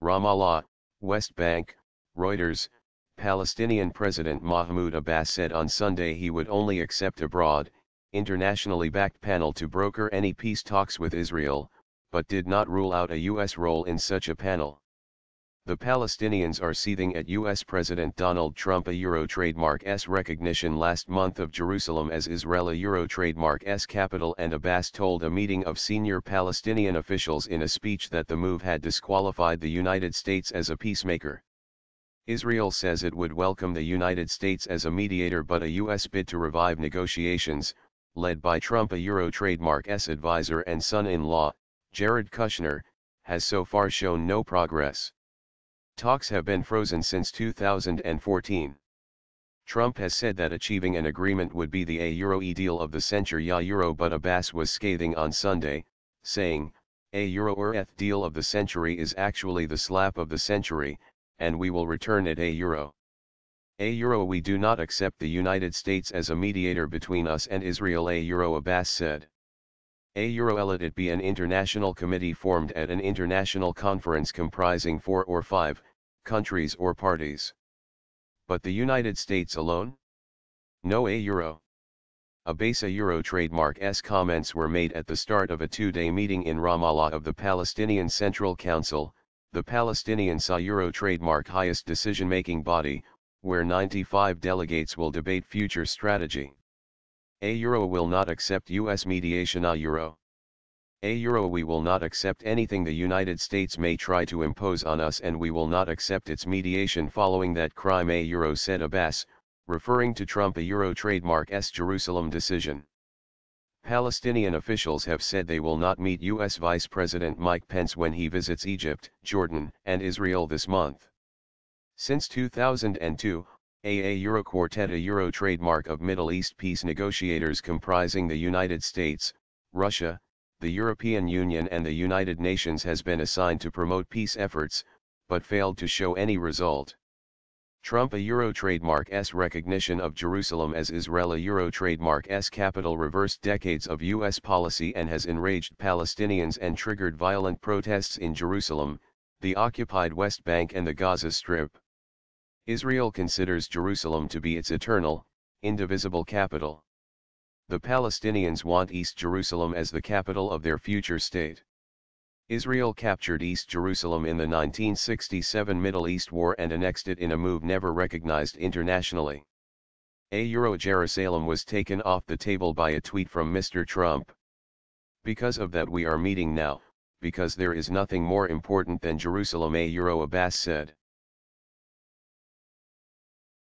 Ramallah, West Bank, Reuters, Palestinian President Mahmoud Abbas said on Sunday he would only accept a broad, internationally backed panel to broker any peace talks with Israel, but did not rule out a U.S. role in such a panel. The Palestinians are seething at U.S. President Donald Trump a Euro trademark S recognition last month of Jerusalem as Israel a Euro trademark S capital and Abbas told a meeting of senior Palestinian officials in a speech that the move had disqualified the United States as a peacemaker. Israel says it would welcome the United States as a mediator but a U.S. bid to revive negotiations, led by Trump a Euro trademark S advisor and son-in-law, Jared Kushner, has so far shown no progress. Talks have been frozen since 2014. Trump has said that achieving an agreement would be the A-Euro-E deal of the century yeah Euro but Abbas was scathing on Sunday, saying, a Euro or deal of the century is actually the slap of the century, and we will return it a Euro. A Euro we do not accept the United States as a mediator between us and Israel a Euro Abbas said. A Euro let it be an international committee formed at an international conference comprising four or five, countries or parties. But the United States alone? No a euro. Abbas a euro trademark S comments were made at the start of a two-day meeting in Ramallah of the Palestinian Central Council, the Palestinian SA Euro trademark highest decision-making body, where 95 delegates will debate future strategy. A euro will not accept US mediation a euro. A euro we will not accept anything the United States may try to impose on us and we will not accept its mediation following that crime a euro said Abbas, referring to Trump a euro trademark S Jerusalem decision. Palestinian officials have said they will not meet U.S. Vice President Mike Pence when he visits Egypt, Jordan, and Israel this month. Since 2002, a Euro Quartet a Euro trademark of Middle East peace negotiators comprising the United States, Russia, the European Union and the United Nations has been assigned to promote peace efforts, but failed to show any result. Trump a Euro trademark S recognition of Jerusalem as Israel a Euro trademark S capital reversed decades of U.S. policy and has enraged Palestinians and triggered violent protests in Jerusalem, the occupied West Bank and the Gaza Strip. Israel considers Jerusalem to be its eternal, indivisible capital the Palestinians want East Jerusalem as the capital of their future state. Israel captured East Jerusalem in the 1967 Middle East War and annexed it in a move never recognized internationally. A Euro Jerusalem was taken off the table by a tweet from Mr. Trump. Because of that we are meeting now, because there is nothing more important than Jerusalem a Euro Abbas said.